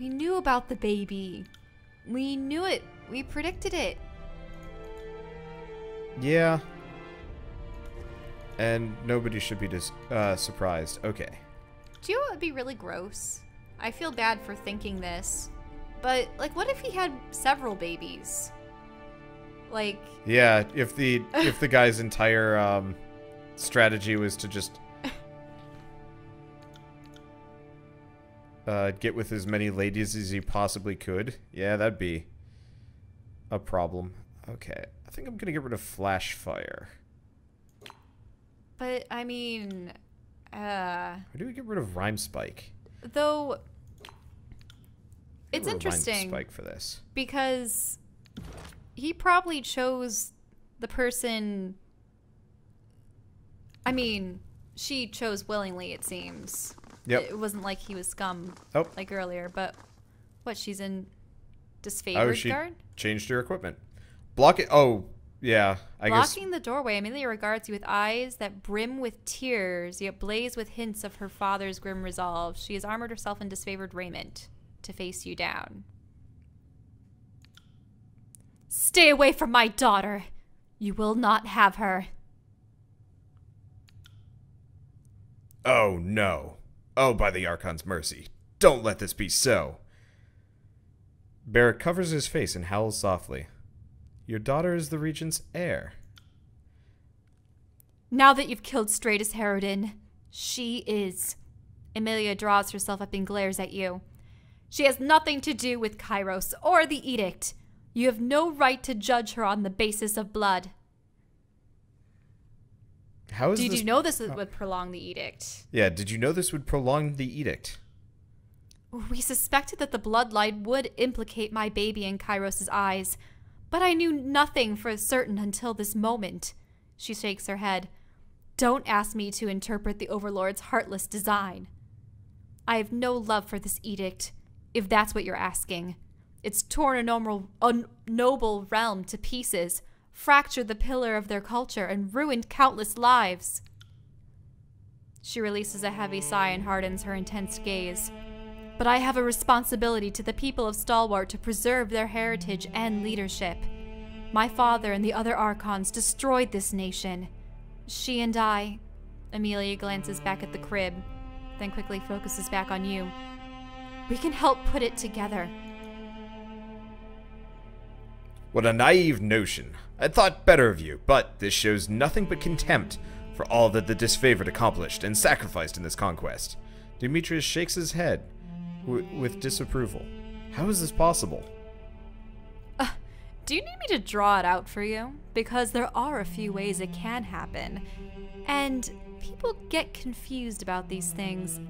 We knew about the baby. We knew it. We predicted it. Yeah. And nobody should be dis- uh, surprised. Okay. Do you know what would be really gross? I feel bad for thinking this, but like, what if he had several babies? Like, Yeah, if the if the guy's entire um, strategy was to just uh, get with as many ladies as he possibly could, yeah, that'd be a problem. Okay, I think I'm gonna get rid of flash fire. but I mean, uh, Why do we get rid of rhyme spike? though it's interesting spike for this. because he probably chose the person. I mean, she chose willingly. It seems. Yep. It wasn't like he was scum Oh, like earlier, but what? She's in oh, disfavored she guard. changed her equipment. Block it. Oh, yeah. I guess Blocking the doorway, Amelia regards you with eyes that brim with tears, yet blaze with hints of her father's grim resolve. She has armored herself in disfavored raiment to face you down. Stay away from my daughter. You will not have her. Oh no. Oh, by the Archon's mercy. Don't let this be so. Barrett covers his face and howls softly. Your daughter is the Regent's heir. Now that you've killed Stratus Herodin, she is. Amelia draws herself up and glares at you. She has nothing to do with Kyros or the edict. You have no right to judge her on the basis of blood. How is Did this? you know this oh. would prolong the edict? yeah, did you know this would prolong the edict? We suspected that the bloodline would implicate my baby in Kyros' eyes, but I knew nothing for certain until this moment. She shakes her head. Don't ask me to interpret the Overlord's heartless design. I have no love for this edict, if that's what you're asking. It's torn a noble, a noble realm to pieces, fractured the pillar of their culture, and ruined countless lives. She releases a heavy sigh and hardens her intense gaze. But I have a responsibility to the people of Stalwart to preserve their heritage and leadership. My father and the other Archons destroyed this nation. She and I. Amelia glances back at the crib, then quickly focuses back on you. We can help put it together. What a naive notion. I thought better of you, but this shows nothing but contempt for all that the disfavored accomplished and sacrificed in this conquest. Demetrius shakes his head with disapproval. How is this possible? Uh, do you need me to draw it out for you? Because there are a few ways it can happen. And people get confused about these things.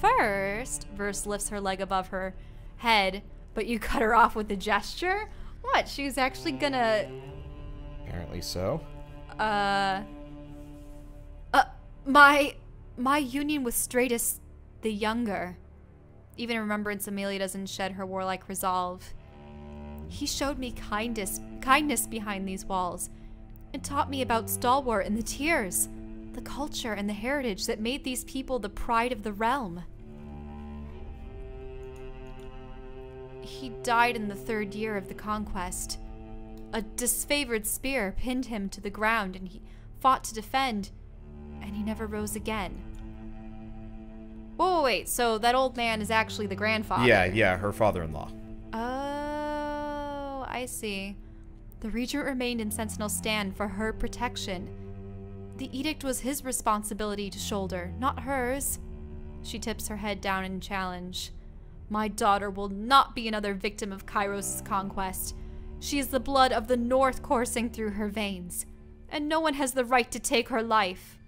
First, Verse lifts her leg above her head, but you cut her off with a gesture? What? She's actually gonna, Apparently so. uh. Uh, my. My union with Stratus the Younger. Even in remembrance, Amelia doesn't shed her warlike resolve. He showed me kindness, kindness behind these walls, and taught me about Stalwart and the Tiers, the culture and the heritage that made these people the pride of the realm. He died in the third year of the conquest. A disfavored spear pinned him to the ground, and he fought to defend, and he never rose again. Whoa, wait, so that old man is actually the grandfather? Yeah, yeah, her father-in-law. Oh, I see. The Regent remained in Sentinel stand for her protection. The edict was his responsibility to shoulder, not hers. She tips her head down in challenge. My daughter will not be another victim of Kyros' conquest. She is the blood of the North coursing through her veins, and no one has the right to take her life.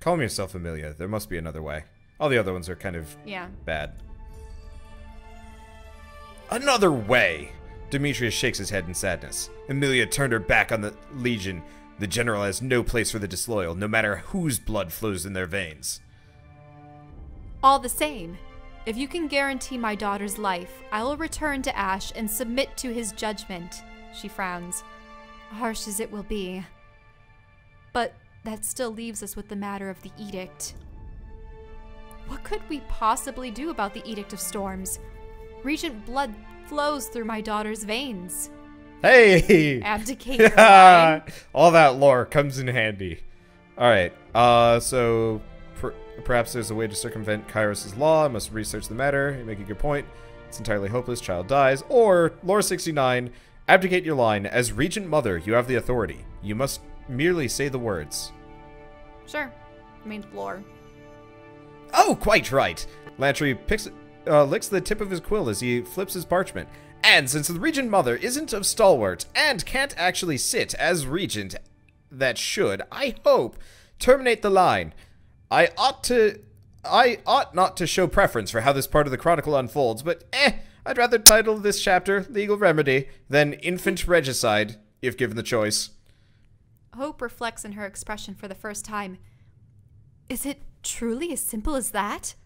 Calm yourself, Amelia. There must be another way. All the other ones are kind of Yeah. bad. Another way! Demetrius shakes his head in sadness. Amelia turned her back on the Legion. The general has no place for the disloyal, no matter whose blood flows in their veins. All the same, if you can guarantee my daughter's life, I will return to Ash and submit to his judgment. She frowns. Harsh as it will be. But that still leaves us with the matter of the edict. What could we possibly do about the Edict of Storms? Regent blood flows through my daughter's veins. Hey! Abdicate. All that lore comes in handy. Alright, uh, so per perhaps there's a way to circumvent Kyros' law. I must research the matter. You make a good point. It's entirely hopeless. Child dies. Or, lore 69, abdicate your line. As Regent Mother, you have the authority. You must merely say the words. Sure. I mean, lore. Oh, quite right. Lantry picks, uh, licks the tip of his quill as he flips his parchment. And since the Regent Mother isn't of stalwart and can't actually sit as Regent that should, I hope, terminate the line. I ought to... I ought not to show preference for how this part of the chronicle unfolds, but eh, I'd rather title this chapter Legal Remedy than Infant Regicide, if given the choice. Hope reflects in her expression for the first time. Is it truly as simple as that?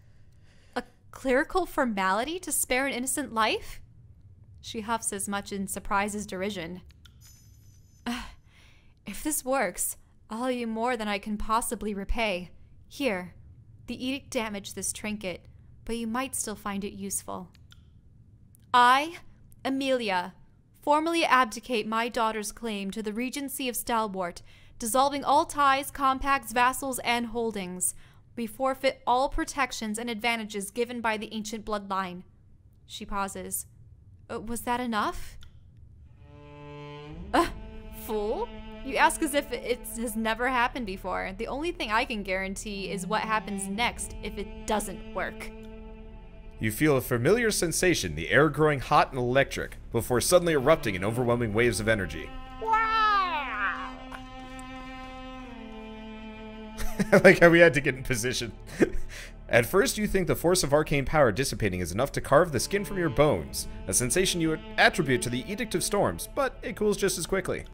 A clerical formality to spare an innocent life? She huffs as much in surprise as derision. if this works, I'll owe you more than I can possibly repay. Here, the edict damaged this trinket, but you might still find it useful. I, Amelia, formally abdicate my daughter's claim to the Regency of Stalwart, dissolving all ties, compacts, vassals, and holdings. We forfeit all protections and advantages given by the ancient bloodline. She pauses. Uh, was that enough? Uh, fool? You ask as if it has never happened before. The only thing I can guarantee is what happens next if it doesn't work. You feel a familiar sensation, the air growing hot and electric, before suddenly erupting in overwhelming waves of energy. Wow! like how we had to get in position. At first, you think the force of arcane power dissipating is enough to carve the skin from your bones, a sensation you attribute to the Edict of Storms, but it cools just as quickly.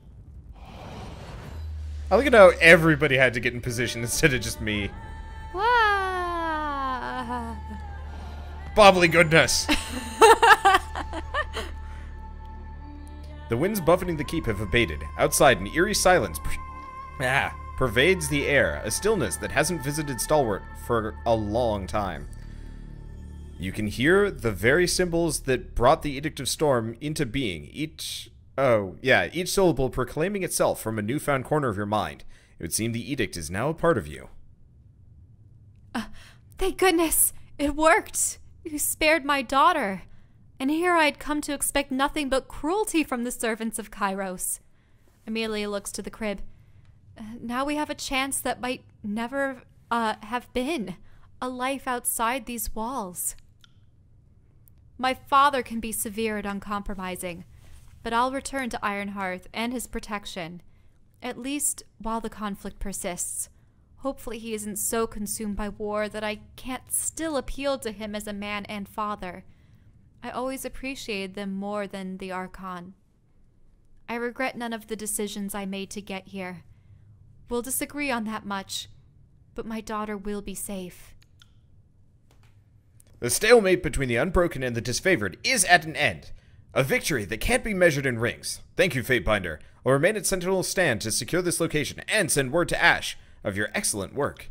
I look at how everybody had to get in position instead of just me. Wow. Bobbly goodness! the winds buffeting the keep have abated. Outside, an eerie silence ah, pervades the air, a stillness that hasn't visited Stalwart for a long time. You can hear the very symbols that brought the Edict of Storm into being, each oh, yeah, each syllable proclaiming itself from a newfound corner of your mind. It would seem the edict is now a part of you. Uh, thank goodness! It worked! You spared my daughter. And here I had come to expect nothing but cruelty from the servants of Kyros. Amelia looks to the crib. Uh, now we have a chance that might never uh, have been a life outside these walls. My father can be severe and uncompromising, but I'll return to Ironhearth and his protection, at least while the conflict persists. Hopefully, he isn't so consumed by war that I can't still appeal to him as a man and father. I always appreciated them more than the Archon. I regret none of the decisions I made to get here. We'll disagree on that much, but my daughter will be safe. The stalemate between the unbroken and the disfavored is at an end. A victory that can't be measured in rings. Thank you, Fatebinder. I'll remain at Sentinel's stand to secure this location and send word to Ash of your excellent work.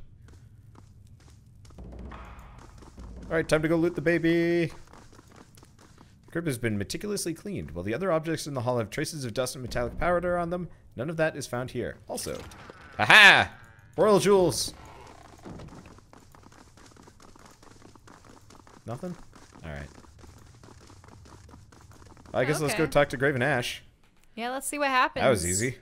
Alright, time to go loot the baby. The crib has been meticulously cleaned. While the other objects in the hall have traces of dust and metallic powder on them, none of that is found here. Also, aha! Royal jewels! Nothing? Alright. I guess let's go talk to Graven Ash. Yeah, let's see what happens. That was easy.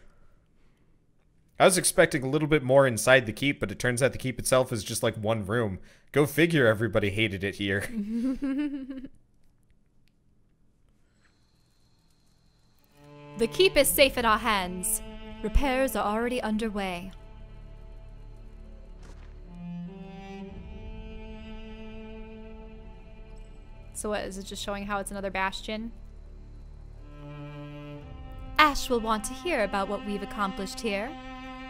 I was expecting a little bit more inside the keep, but it turns out the keep itself is just like one room. Go figure everybody hated it here. The keep is safe in our hands. Repairs are already underway. So what, is it just showing how it's another bastion? Ash will want to hear about what we've accomplished here.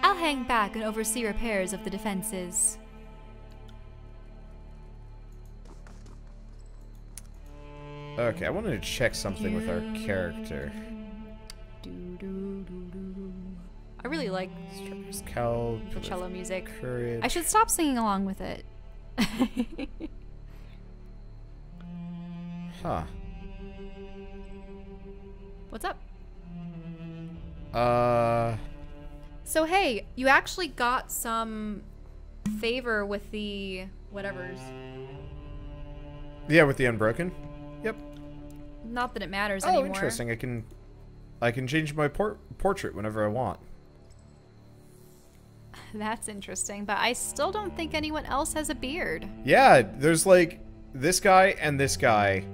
I'll hang back and oversee repairs of the defenses. Okay, I wanted to check something with our character. I really like Striker's Cowl, cello music. Courage. I should stop singing along with it. Huh. What's up? Uh, So hey, you actually got some favor with the whatever's. yeah, with the unbroken. Yep. Not that it matters Oh, anymore. interesting. I can, I can change my por- portrait whenever I want. That's interesting, but I still don't think anyone else has a beard. Yeah, there's like this guy and this guy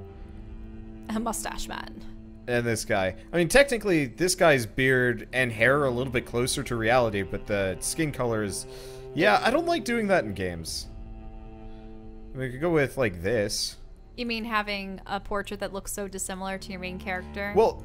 A mustache man. And this guy. I mean, technically, this guy's beard and hair are a little bit closer to reality, but the skin color is. Yeah, I don't like doing that in games. We could go with like this. You mean having a portrait that looks so dissimilar to your main character? Well,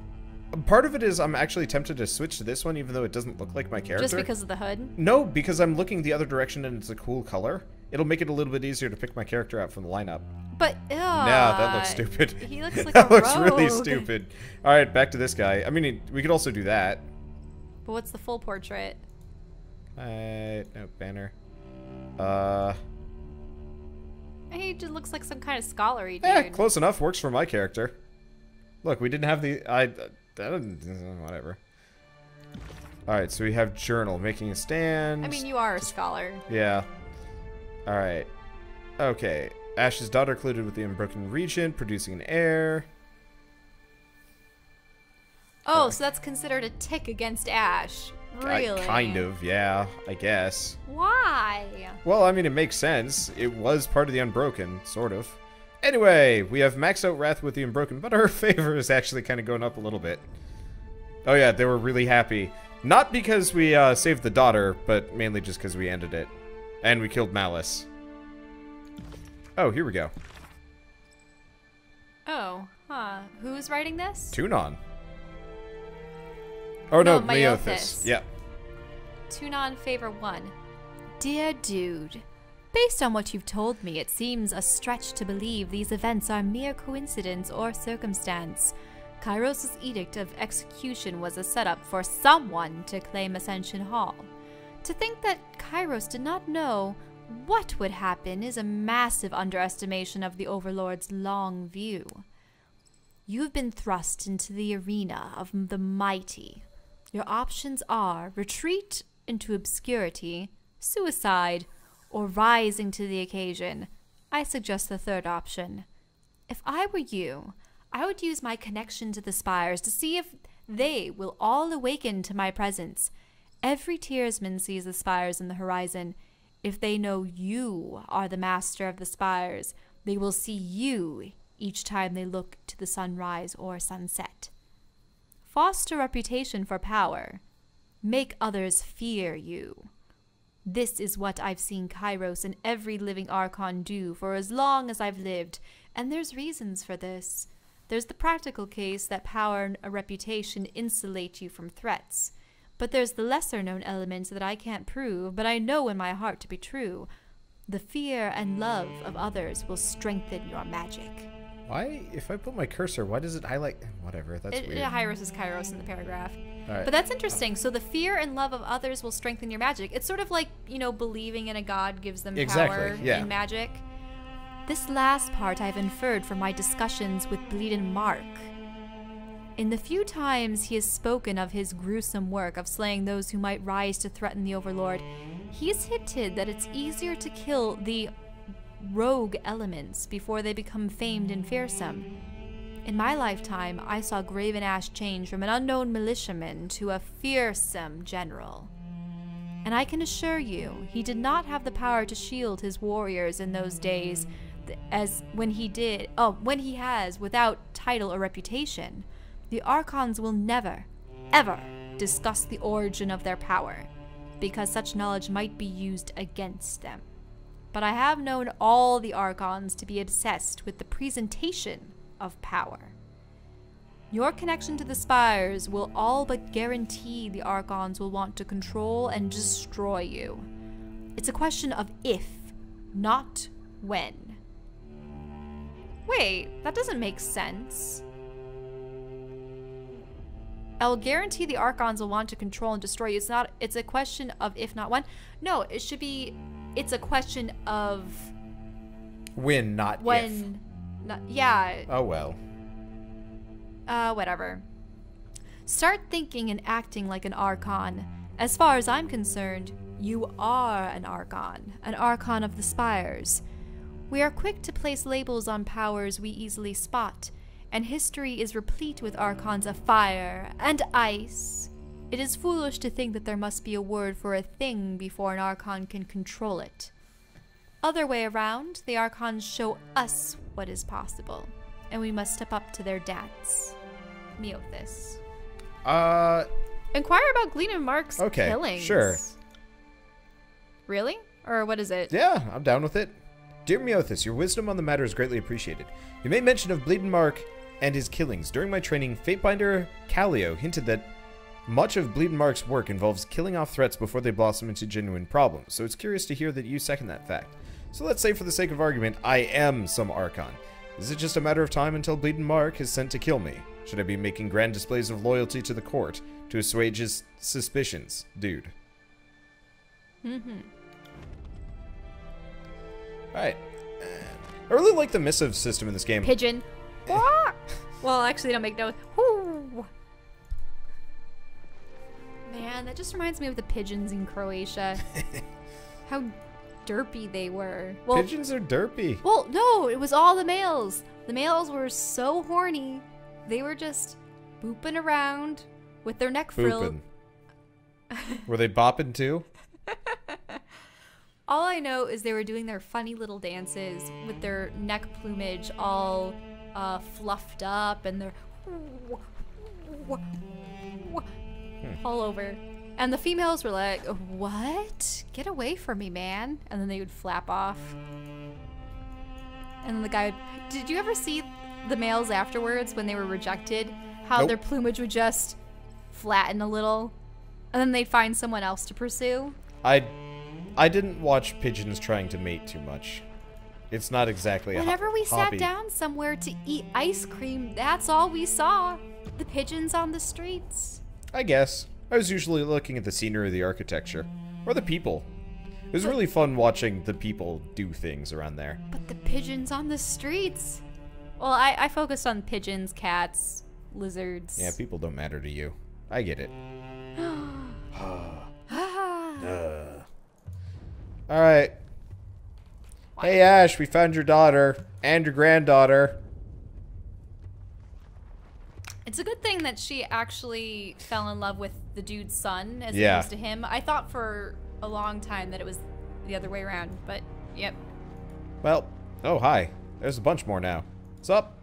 part of it is I'm actually tempted to switch to this one, even though it doesn't look like my character. just because of the hood? No, because I'm looking the other direction and it's a cool color. It'll make it a little bit easier to pick my character out from the lineup. But ew, no, that looks stupid. He looks like that looks really stupid. All right, back to this guy. I mean, we could also do that. But what's the full portrait? Uh, no banner. Uh, He just looks like some kind of scholarly dude. yeah, close enough. Works for my character. Look, we didn't have the I. I don't, whatever. All right, so we have journal making a stand. I mean, you are a scholar. Yeah. All right. Okay. Ash's daughter colluded with the Unbroken Regent, producing an heir. Oh, so that's considered a tick against Ash. I- Really? kind of, yeah, I guess. Why? Well, I mean, it makes sense. It was part of the Unbroken, sort of. Anyway, we have maxed out Wrath with the Unbroken, but our favor is actually kind of going up a little bit. Oh yeah, they were really happy. Not because we uh, saved the daughter, but mainly just because we ended it. And we killed Malice. Oh, here we go. Oh, huh. Who's writing this? Tunon. Oh no, No, Meothis. Yeah. Tunon Favor 1. Dear Dude, based on what you've told me, it seems a stretch to believe these events are mere coincidence or circumstance. Kyros' edict of execution was a setup for someone to claim Ascension Hall. To think that Kyros did not know what would happen is a massive underestimation of the Overlord's long view. You have been thrust into the arena of the mighty. Your options are retreat into obscurity, suicide, or rising to the occasion. I suggest the third option. If I were you, I would use my connection to the spires to see if they will all awaken to my presence. Every Tiersman sees the spires in the horizon. If they know you are the master of the spires, they will see you each time they look to the sunrise or sunset. Foster reputation for power. Make others fear you. This is what I've seen Kyros and every living Archon do for as long as I've lived, and there's reasons for this. There's the practical case that power and a reputation insulate you from threats. But there's the lesser known elements that I can't prove, but I know in my heart to be true. The fear and love of others will strengthen your magic. Why, if I put my cursor, why does it highlight? Whatever, that's It, weird. it Hyros is Kyros in the paragraph. Right. But that's interesting. So the fear and love of others will strengthen your magic. It's sort of like, you know, believing in a god gives them Exactly, power yeah. in magic. This last part I've inferred from my discussions with Bleden Mark. In the few times he has spoken of his gruesome work of slaying those who might rise to threaten the Overlord, he's hinted that it's easier to kill the rogue elements before they become famed and fearsome. In my lifetime, I saw Graven Ash change from an unknown militiaman to a fearsome general. And I can assure you, he did not have the power to shield his warriors in those days as when he did, oh, when he has without title or reputation. The Archons will never, ever discuss the origin of their power, because such knowledge might be used against them. But I have known all the Archons to be obsessed with the presentation of power. Your connection to the spires will all but guarantee the Archons will want to control and destroy you. It's a question of if, not when. Wait, that doesn't make sense. I'll guarantee the Archons will want to control and destroy you. It's not it's a question of if not when. No, it should be it's a question of When, not if. when not, yeah, Oh well. uh, whatever. Start thinking and acting like an Archon. As far as I'm concerned, you are an Archon, an Archon of the Spires. We are quick to place labels on powers we easily spot, and history is replete with Archons of fire and ice. It is foolish to think that there must be a word for a thing before an Archon can control it. Other way around, the Archons show us what is possible, and we must step up to their dance. Meothis. Uh, Inquire about Glean and Mark's Okay, killings. sure. Really? Or what is it? yeah, I'm down with it. Dear Meothis, your wisdom on the matter is greatly appreciated. You made mention of Bleden Mark and his killings. During my training, Fatebinder Callio hinted that much of Bleden Mark's work involves killing off threats before they blossom into genuine problems, so it's curious to hear that you second that fact. So let's say, for the sake of argument, I am some Archon. Is it just a matter of time until Bleden Mark is sent to kill me? Should I be making grand displays of loyalty to the court to assuage his suspicions, dude? Mm-hmm. Alright. I really like the missive system in this game. Pigeon. Wah! Well, actually, they don't make noise. Whoo! Man, that just reminds me of the pigeons in Croatia. How derpy they were. Well, Pigeons are derpy. well, no, it was all the males. The males were so horny, they were just booping around with their neck frill. Booping. Were they bopping too? All I know is they were doing their funny little dances with their neck plumage all uh, fluffed up and they're all over. And the females were like, What? Get away from me, man. And then they would flap off. And then the guy would. Did you ever see the males afterwards when they were rejected? How Nope. their plumage would just flatten a little? And then they'd find someone else to pursue? I I didn't watch pigeons trying to mate too much. It's not exactly Whenever we hobby. sat down somewhere to eat ice cream, that's all we saw. The pigeons on the streets. I guess. I was usually looking at the scenery, of the architecture, or the people. It was really fun watching the people do things around there. But the pigeons on the streets. Well, I, I focused on pigeons, cats, lizards. Yeah, people don't matter to you. I get it. Ah. All right. Hey Ash, we found your daughter and your granddaughter. It's a good thing that she actually fell in love with the dude's son as Yeah. opposed to him. I thought for a long time that it was the other way around, but yep. Well, oh hi. There's a bunch more now. What's up?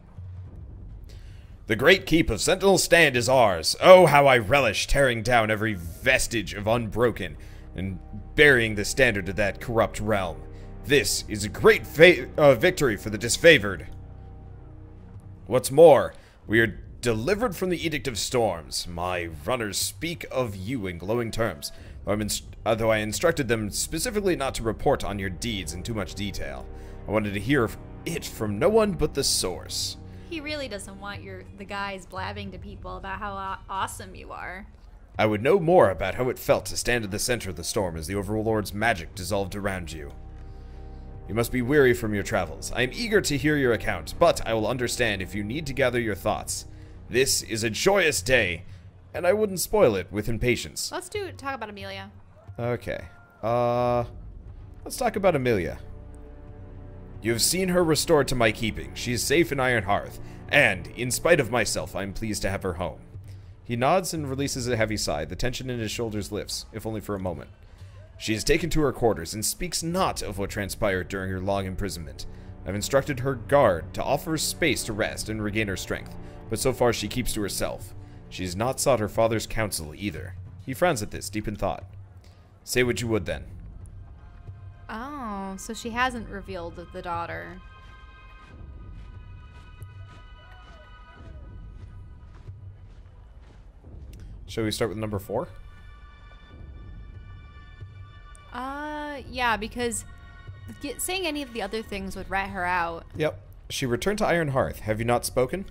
The great keep of Sentinel Stand is ours. Oh, how I relish tearing down every vestige of Unbroken and burying the standard of that corrupt realm. This is a great fa- uh, victory for the disfavored. What's more, we are delivered from the Edict of Storms. My runners speak of you in glowing terms, though, I'm inst- uh, though I instructed them specifically not to report on your deeds in too much detail. I wanted to hear it from no one but the source. He really doesn't want your the guys blabbing to people about how awesome you are. I would know more about how it felt to stand at the center of the storm as the Overlord's magic dissolved around you. You must be weary from your travels. I am eager to hear your account, but I will understand if you need to gather your thoughts. This is a joyous day, and I wouldn't spoil it with impatience. Let's do talk about Amelia. Okay. Uh let's talk about Amelia. You have seen her restored to my keeping. She is safe in Iron Hearth, and in spite of myself, I am pleased to have her home. He nods and releases a heavy sigh. The tension in his shoulders lifts, if only for a moment. She is taken to her quarters and speaks not of what transpired during her long imprisonment. I've instructed her guard to offer her space to rest and regain her strength, but so far she keeps to herself. She has not sought her father's counsel either. He frowns at this, deep in thought. Say what you would then. Oh, so she hasn't revealed the daughter. Shall we start with number four? Yeah, because get, saying any of the other things would rat her out. Yep. She returned to Iron Hearth. Have you not spoken?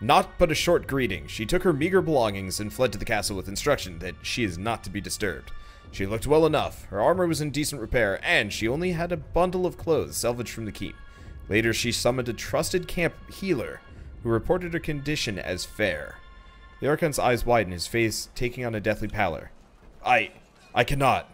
Not but a short greeting. She took her meager belongings and fled to the castle with instruction that she is not to be disturbed. She looked well enough. Her armor was in decent repair, and she only had a bundle of clothes salvaged from the keep. Later, she summoned a trusted camp healer who reported her condition as fair. The Archon's eyes widen, his face taking on a deathly pallor. I... I cannot.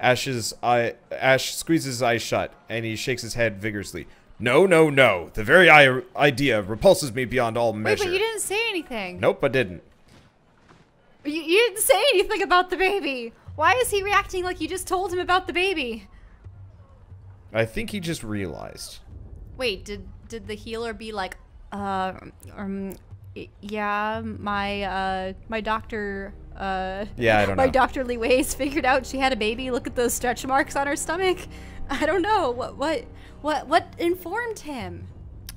Ash's eye... Ash squeezes his eyes shut, and he shakes his head vigorously. No, no, no. The very I idea repulses me beyond all measure. Wait, but you didn't say anything. Nope, I didn't. You, you didn't say anything about the baby. Why is he reacting like you just told him about the baby? I think he just realized. Wait, did did the healer be like, uh, um, yeah, my uh, my doctor, uh, Yeah, I don't my know. doctorly ways figured out she had a baby. Look at those stretch marks on her stomach. I don't know what what what what informed him.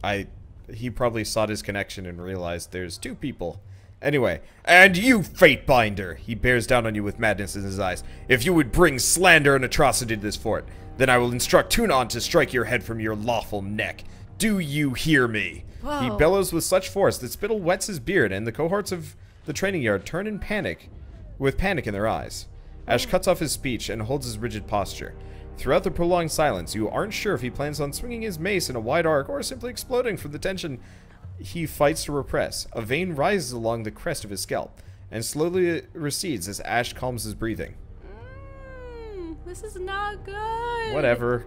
I he probably sought his connection and realized there's two people. Anyway, and you, fate binder, He bears down on you with madness in his eyes. If you would bring slander and atrocity to this fort, then I will instruct Tunon to strike your head from your lawful neck. Do you hear me? He bellows with such force that spittle wets his beard, and the cohorts of the training yard turn in panic, with panic in their eyes. Ash cuts off his speech and holds his rigid posture. Throughout the prolonged silence, you aren't sure if he plans on swinging his mace in a wide arc or simply exploding from the tension he fights to repress. A vein rises along the crest of his scalp and slowly recedes as Ash calms his breathing. Mm, this is not good. Whatever.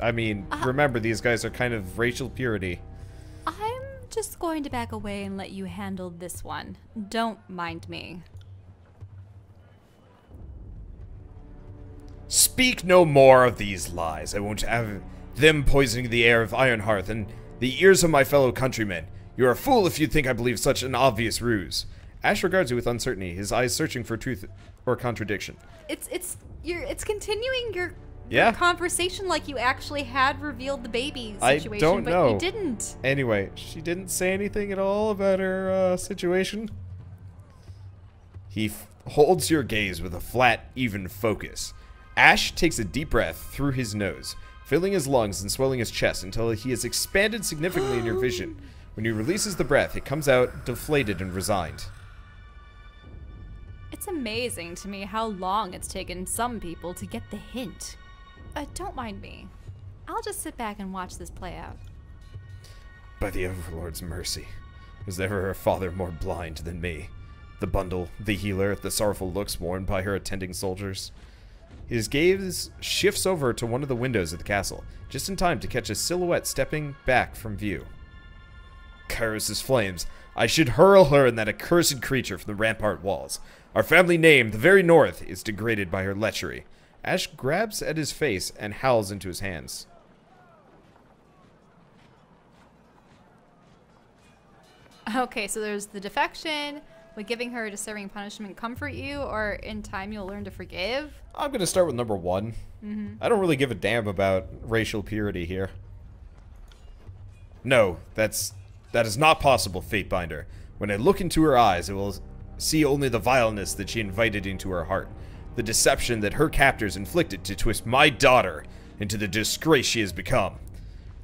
I mean, uh, remember, these guys are kind of racial purity. I'm just going to back away and let you handle this one. Don't mind me. Speak no more of these lies. I won't have them poisoning the air of Ironhearth and the ears of my fellow countrymen. You're a fool if you think I believe such an obvious ruse. Ash regards you with uncertainty, his eyes searching for truth or contradiction. It's it's you're it's continuing your Yeah. conversation like you actually had revealed the baby I situation, don't but know. you didn't. Anyway, she didn't say anything at all about her uh, situation. He f- holds your gaze with a flat, even focus. Ash takes a deep breath through his nose, filling his lungs and swelling his chest until he has expanded significantly in your vision. When he releases the breath, it comes out deflated and resigned. It's amazing to me how long it's taken some people to get the hint. Uh, don't mind me. I'll just sit back and watch this play out. By the Overlord's mercy, was ever a father more blind than me? The bundle, the healer, the sorrowful looks worn by her attending soldiers. His gaze shifts over to one of the windows of the castle, just in time to catch a silhouette stepping back from view. Kyros' flames. I should hurl her and that accursed creature from the rampart walls. Our family name, the very north, is degraded by her lechery. Ash grabs at his face and howls into his hands. Okay, so there's the defection. Would giving her a deserving punishment comfort you, or in time you'll learn to forgive? I'm going to start with number one. Mm-hmm. I don't really give a damn about racial purity here. No, that's that is not possible, Fatebinder. When I look into her eyes, I will see only the vileness that she invited into her heart, the deception that her captors inflicted to twist my daughter into the disgrace she has become.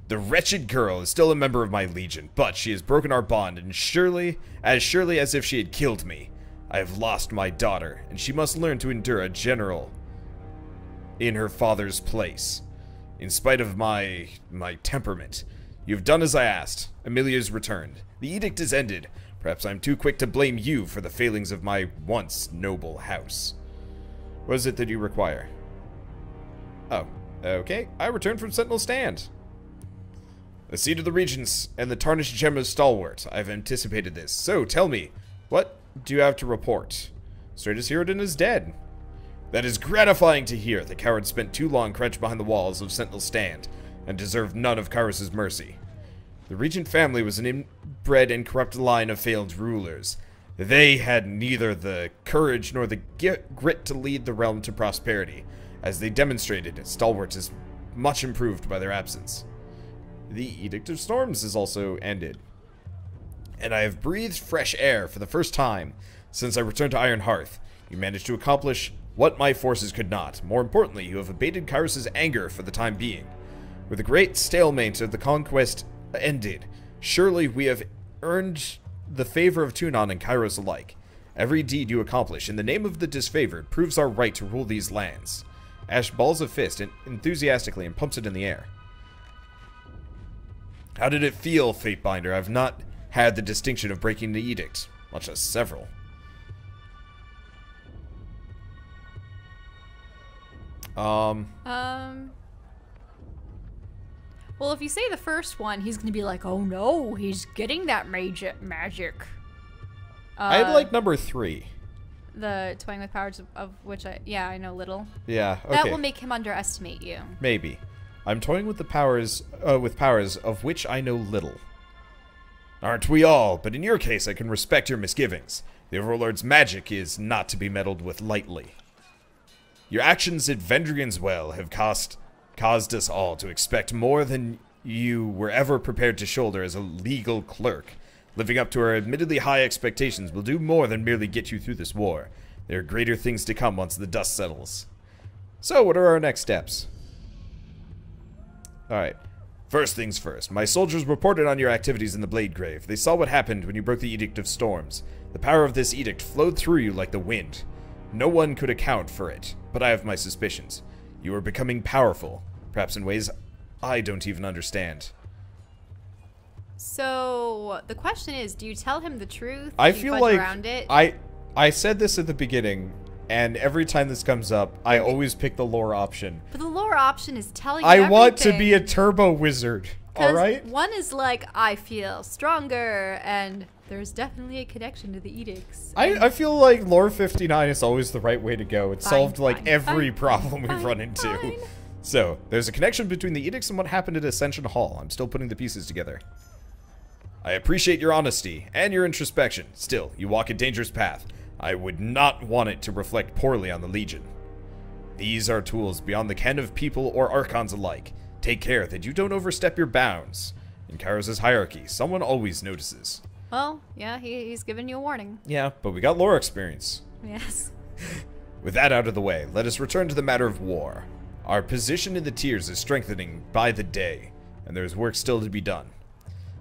The wretched girl is still a member of my legion, but she has broken our bond, and surely, as surely as if she had killed me, I have lost my daughter, and she must learn to endure a general in her father's place. In spite of my my temperament, you have done as I asked. Amelia's returned. The edict is ended. Perhaps I'm too quick to blame you for the failings of my once noble house. What is it that you require? Oh, okay. I returned from Sentinel Stand. The seat of the regents and the tarnished gem of stalwart. I've anticipated this. So tell me, what do you have to report? Stratus Herodin is dead. That is gratifying to hear. The coward spent too long crouched behind the walls of Sentinel Stand and deserved none of Kyros' mercy. The regent family was an inbred and corrupt line of failed rulers. They had neither the courage nor the grit to lead the realm to prosperity. As they demonstrated, Stalwart is much improved by their absence. The Edict of Storms is also ended. And I have breathed fresh air for the first time since I returned to Iron Hearth. You managed to accomplish what my forces could not. More importantly, you have abated Kyros' anger for the time being. With the great stalemate of the conquest ended, surely we have earned the favor of Tunon and Kyros alike. Every deed you accomplish in the name of the disfavored proves our right to rule these lands. Ash balls a fist en- enthusiastically and pumps it in the air. How did it feel, Fatebinder? I've not had the distinction of breaking the edict, much less several. Um, Um. Well, if you say the first one, he's gonna be like, "Oh no, he's getting that magic." Magic. Uh, I have like number three. the toying with powers of, of which I yeah I know little. Yeah, okay. That will make him underestimate you. Maybe. I'm toying with the powers, uh, with powers of which I know little. Aren't we all? But in your case, I can respect your misgivings. The Overlord's magic is not to be meddled with lightly. Your actions at Vendrian's Well have cost, caused us all to expect more than you were ever prepared to shoulder as a legal clerk. Living up to our admittedly high expectations will do more than merely get you through this war. There are greater things to come once the dust settles. So, what are our next steps? Alright. First things first. My soldiers reported on your activities in the Blade Grave. They saw what happened when you broke the Edict of Storms. The power of this edict flowed through you like the wind. No one could account for it, but I have my suspicions. You are becoming powerful, perhaps in ways I don't even understand. So the question is, do you tell him the truth? I feel like around it? I I said this at the beginning, and every time this comes up, I always pick the lore option. but the lore option is telling. I you want to be a turbo wizard. All right. One is like I feel stronger, and there's definitely a connection to the edicts. I, I feel like lore 59 is always the right way to go. It Fine, solved like fine, every fine, problem we've run into. So, there's a connection between the edicts and what happened at Ascension Hall. I'm still putting the pieces together. I appreciate your honesty and your introspection. Still, you walk a dangerous path. I would not want it to reflect poorly on the Legion. These are tools beyond the ken of people or archons alike. Take care that you don't overstep your bounds. In Kyros' hierarchy, someone always notices. well, yeah, he, he's given you a warning. Yeah, but we got lore experience. Yes. With that out of the way, let us return to the matter of war. Our position in the tiers is strengthening by the day, and there is work still to be done.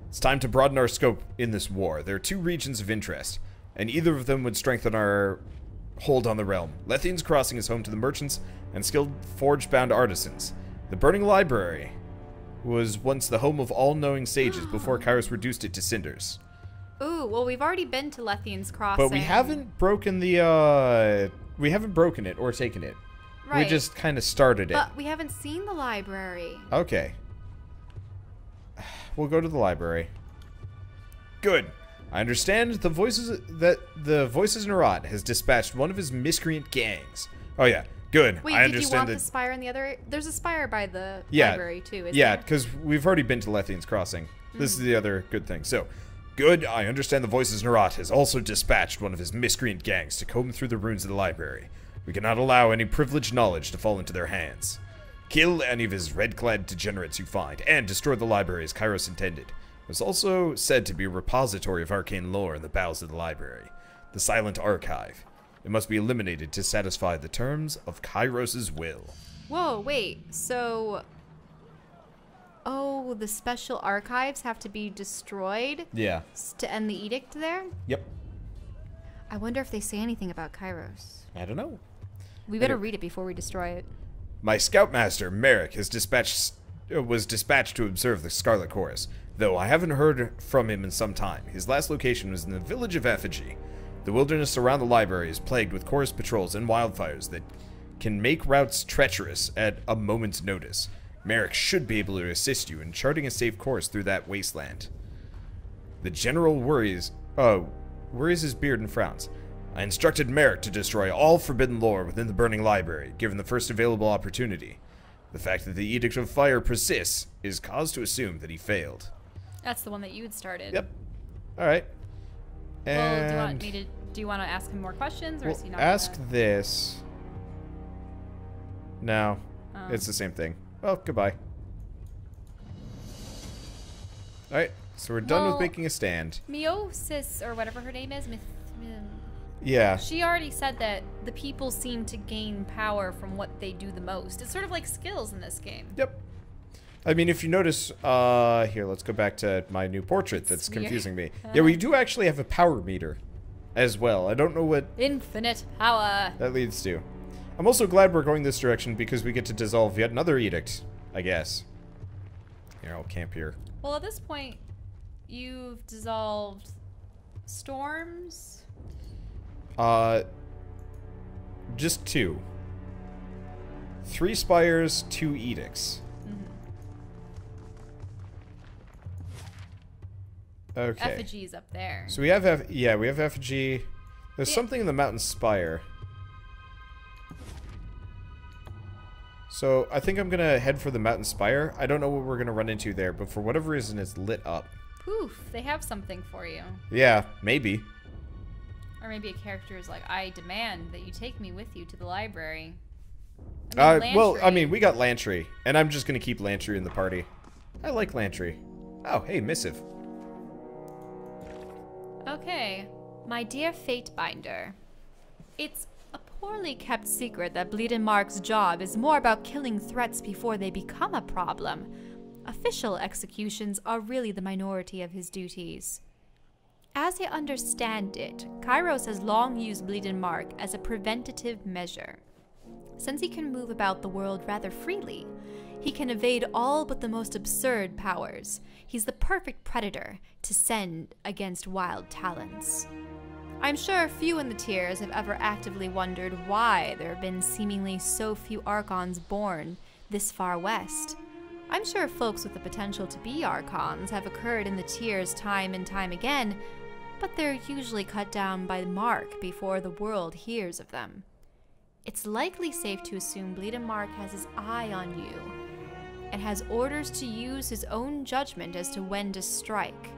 It's time to broaden our scope in this war. There are two regions of interest, and either of them would strengthen our hold on the realm. Lethian's Crossing is home to the merchants and skilled forge-bound artisans. The Burning Library was once the home of all-knowing sages before Kyros reduced it to cinders. Ooh, well, we've already been to Lethian's Crossing. But we haven't broken the, uh... We haven't broken it or taken it. Right. We just kind of started it. But we haven't seen the library. Okay. We'll go to the library. Good. I understand the voices that the Voices Nerat has dispatched one of his miscreant gangs. Oh yeah, good. Wait, I did you want that. the spire in the other? There's a spire by the yeah, library too. Isn't yeah, because we've already been to Lethian's Crossing. This is hmm. the other good thing. So, good. I understand the Voices Nerat has also dispatched one of his miscreant gangs to comb through the ruins of the library. We cannot allow any privileged knowledge to fall into their hands. Kill any of his red-clad degenerates you find, and destroy the library as Kyros intended. It was also said to be a repository of arcane lore in the bowels of the library, the Silent Archive. It must be eliminated to satisfy the terms of Kyros' will. Whoa, wait. So, oh, the special archives have to be destroyed Yeah. to end the edict there. Yep. I wonder if they say anything about Kyros. I don't know. We better read it before we destroy it. My scoutmaster, Merrick, has dispatched uh, was dispatched to observe the Scarlet Chorus, though I haven't heard from him in some time. His last location was in the village of Effigy. The wilderness around the library is plagued with chorus patrols and wildfires that can make routes treacherous at a moment's notice. Merrick should be able to assist you in charting a safe course through that wasteland. The general worries, uh, worries his beard and frowns. I instructed Merrick to destroy all forbidden lore within the burning library, given the first available opportunity. The fact that the Edict of Fire persists is cause to assume that he failed. That's the one that you had started. Yep. All right. Well, And do you want me to? Do you want to ask him more questions, or Well, is he not? ask gonna- this. No, Oh. Um. it's the same thing. Well, goodbye. All right, so we're done Well- with making a stand. Meiosis or whatever her name is. Yeah. She already said that the people seem to gain power from what they do the most. It's sort of like skills in this game. Yep. I mean, if you notice, uh, here, let's go back to my new portrait It's that's weird. confusing me. Yeah, we do actually have a power meter as well. I don't know what Infinite power. that leads to. I'm also glad we're going this direction because we get to dissolve yet another edict, I guess. Here, I'll camp here. Well, at this point, you've dissolved storms. Uh, just two. Three spires, two edicts. Okay. Effigies up there. So we have, Eff yeah, we have effigy. There's Yeah. something in the mountain spire. So I think I'm gonna head for the mountain spire. I don't know what we're gonna run into there, but for whatever reason, it's lit up. Poof, they have something for you. Yeah, maybe. Or maybe a character is like, I demand that you take me with you to the library. Uh, mean, well, I mean, we got Lantry, and I'm just gonna keep Lantry in the party. I like Lantry. Oh, hey, missive. Okay, my dear Fatebinder. It's a poorly kept secret that Bleden Mark's job is more about killing threats before they become a problem. Official executions are really the minority of his duties. As I understand it, Kyros has long used Bleden Mark as a preventative measure. Since he can move about the world rather freely, he can evade all but the most absurd powers. He's the perfect predator to send against wild talents. I'm sure few in the tiers have ever actively wondered why there have been seemingly so few Archons born this far west. I'm sure folks with the potential to be Archons have occurred in the tiers time and time again, but they're usually cut down by Mark before the world hears of them. It's likely safe to assume Bleden Mark has his eye on you and has orders to use his own judgment as to when to strike.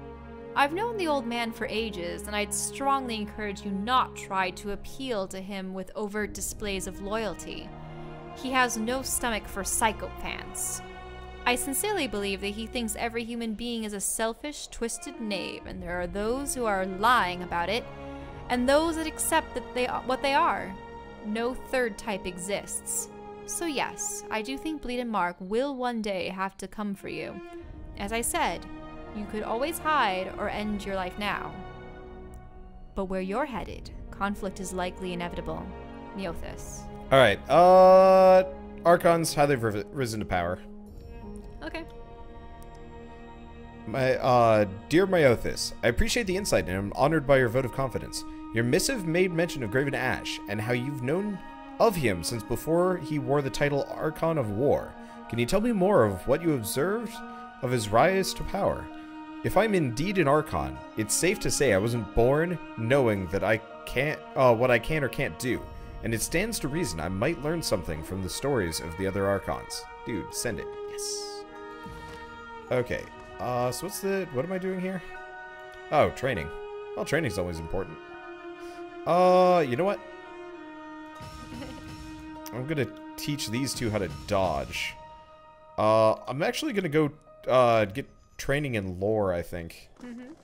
I've known the old man for ages, and I'd strongly encourage you not try to appeal to him with overt displays of loyalty. He has no stomach for psychopaths. I sincerely believe that he thinks every human being is a selfish, twisted knave, and there are those who are lying about it, and those that accept that they what they are. No third type exists. So yes, I do think Bleden Mark will one day have to come for you. As I said, you could always hide or end your life now. But where you're headed, conflict is likely inevitable. Neothis. All right. Uh, Archons, how they've risen to power. Okay. My, uh, dear Myothis, I appreciate the insight and am honored by your vote of confidence. Your missive made mention of Graven Ash and how you've known of him since before he wore the title Archon of War. Can you tell me more of what you observed of his rise to power? If I'm indeed an Archon, it's safe to say I wasn't born knowing that I can't, uh, what I can or can't do, and it stands to reason I might learn something from the stories of the other Archons. Dude, send it. Yes. Okay. Uh, so what's the, what am I doing here? Oh, training. Well, training's always important. Uh, you know what? I'm gonna teach these two how to dodge. Uh, I'm actually gonna go, uh, get training in lore, I think. Mhm.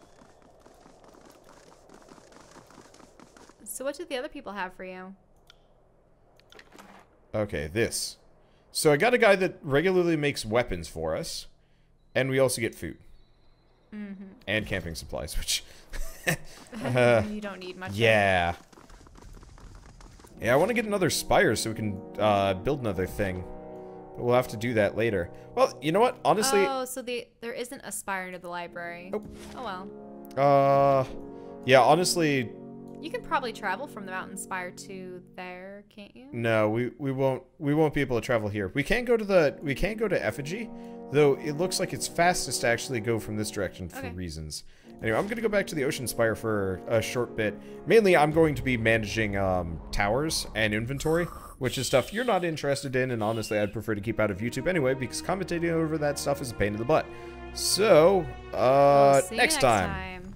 So what did the other people have for you? Okay, this. So I got a guy that regularly makes weapons for us, and we also get food. And camping supplies, which... uh, you don't need much. Yeah. Yeah, I want to get another spire so we can uh, build another thing. But we'll have to do that later. Well, you know what? Honestly, Oh, so the there isn't a spire near the library. Nope. Oh well. uh, yeah, honestly, You can probably travel from the mountain spire to there, can't you? no, we we won't we won't be able to travel here. We can't go to the we can't go to Effigy, though it looks like it's fastest to actually go from this direction for Okay. reasons. Anyway, I'm gonna go back to the Ocean Spire for a short bit. Mainly, I'm going to be managing um, towers and inventory, which is stuff you're not interested in, and honestly, I'd prefer to keep out of YouTube anyway because commentating over that stuff is a pain in the butt. So, uh, We'll you next, time.